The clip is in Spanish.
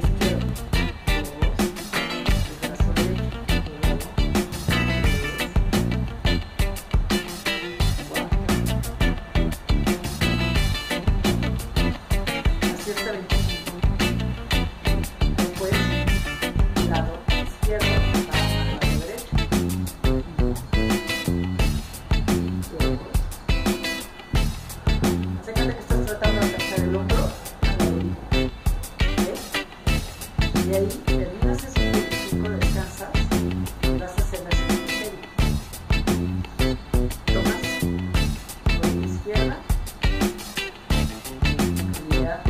disappear. ahí terminas ese 25, descansas, vas a cenar en el Tomas por la izquierda, calidad.